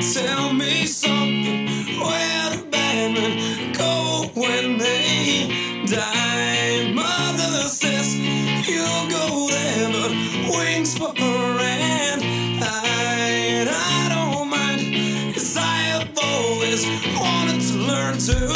tell me something. Where the bandmen go when they die. Mother says you'll go there, but wings for her and I. And I don't mind, cause I have always wanted to learn to.